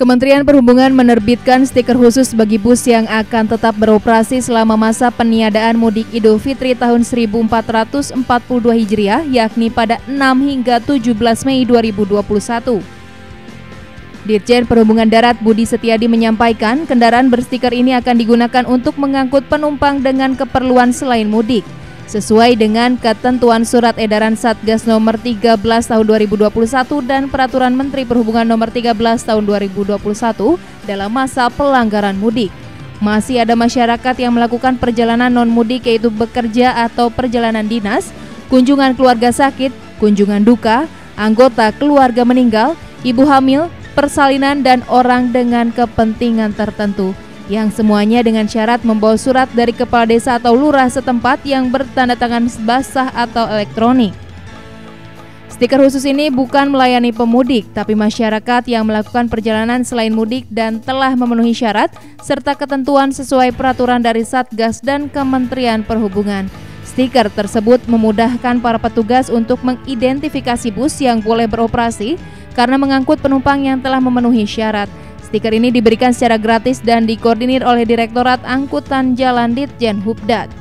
Kementerian Perhubungan menerbitkan stiker khusus bagi bus yang akan tetap beroperasi selama masa peniadaan mudik Idul Fitri tahun 1442 Hijriah, yakni pada 6 hingga 17 Mei 2021. Dirjen Perhubungan Darat Budi Setiadi menyampaikan kendaraan berstiker ini akan digunakan untuk mengangkut penumpang dengan keperluan selain mudik sesuai dengan ketentuan Surat Edaran Satgas Nomor 13 Tahun 2021 dan Peraturan Menteri Perhubungan Nomor 13 Tahun 2021 dalam masa pelanggaran mudik. Masih ada masyarakat yang melakukan perjalanan non-mudik yaitu bekerja atau perjalanan dinas, kunjungan keluarga sakit, kunjungan duka, anggota keluarga meninggal, ibu hamil, persalinan dan orang dengan kepentingan tertentu yang semuanya dengan syarat membawa surat dari kepala desa atau lurah setempat yang bertanda tangan basah atau elektronik. Stiker khusus ini bukan melayani pemudik, tapi masyarakat yang melakukan perjalanan selain mudik dan telah memenuhi syarat serta ketentuan sesuai peraturan dari Satgas dan Kementerian Perhubungan. Stiker tersebut memudahkan para petugas untuk mengidentifikasi bus yang boleh beroperasi karena mengangkut penumpang yang telah memenuhi syarat. Stiker ini diberikan secara gratis dan dikoordinir oleh Direktorat Angkutan Jalan Ditjen Hubdat.